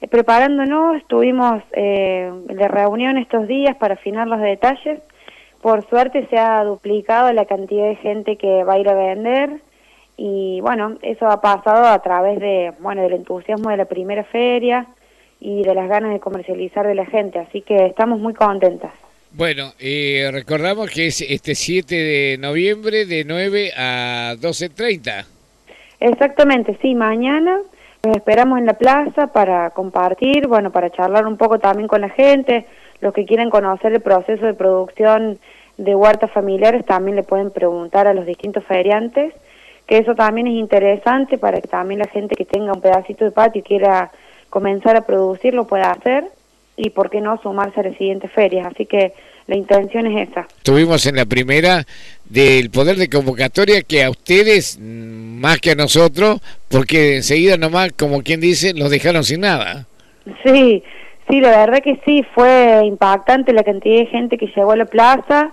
eh, preparándonos, estuvimos eh, de reunión estos días para afinar los detalles. Por suerte se ha duplicado la cantidad de gente que va a ir a vender y bueno, eso ha pasado a través de, bueno, del entusiasmo de la primera feria y de las ganas de comercializar de la gente, así que estamos muy contentas. Bueno, eh, recordamos que es este 7 de noviembre de 9 a 12.30. Exactamente, sí, mañana nos esperamos en la plaza para compartir, bueno, para charlar un poco también con la gente, los que quieren conocer el proceso de producción de huertas familiares también le pueden preguntar a los distintos feriantes, que eso también es interesante para que también la gente que tenga un pedacito de patio y quiera comenzar a producir lo pueda hacer y por qué no sumarse a las siguientes ferias. Así que la intención es esa. Tuvimos en la primera del poder de convocatoria que a ustedes, más que a nosotros, porque enseguida nomás, como quien dice, los dejaron sin nada. Sí, sí, la verdad que sí, fue impactante la cantidad de gente que llegó a la plaza.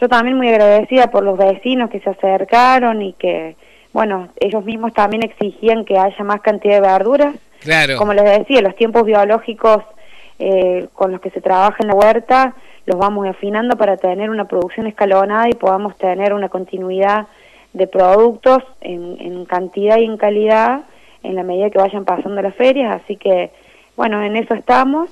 Yo también muy agradecida por los vecinos que se acercaron y que, bueno, ellos mismos también exigían que haya más cantidad de verduras. Claro. Como les decía, los tiempos biológicos eh, con los que se trabaja en la huerta los vamos afinando para tener una producción escalonada y podamos tener una continuidad de productos en, cantidad y en calidad en la medida que vayan pasando las ferias, así que bueno, en eso estamos,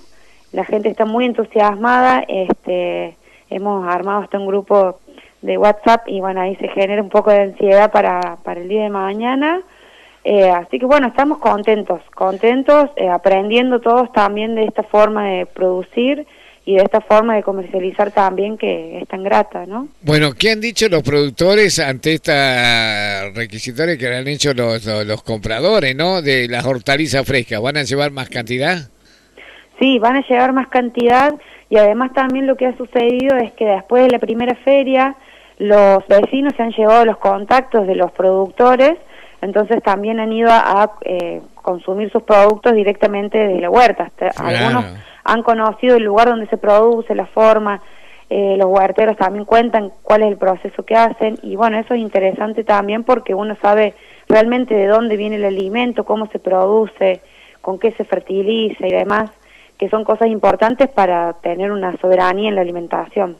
la gente está muy entusiasmada, este, hemos armado hasta un grupo de WhatsApp y bueno, ahí se genera un poco de ansiedad para, para el día de mañana, eh, así que bueno, estamos contentos, contentos, eh, aprendiendo todos también de esta forma de producir y de esta forma de comercializar también que es tan grata, ¿no? Bueno, ¿qué han dicho los productores ante esta requisitoria que han hecho los, los, compradores, ¿no? De las hortalizas frescas, ¿van a llevar más cantidad? Sí, van a llevar más cantidad y además también lo que ha sucedido es que después de la primera feria los vecinos se han llevado los contactos de los productores entonces también han ido a, eh, consumir sus productos directamente de la huerta. Algunos han conocido el lugar donde se produce, la forma, eh, los huerteros también cuentan cuál es el proceso que hacen y bueno, eso es interesante también porque uno sabe realmente de dónde viene el alimento, cómo se produce, con qué se fertiliza y demás, que son cosas importantes para tener una soberanía en la alimentación.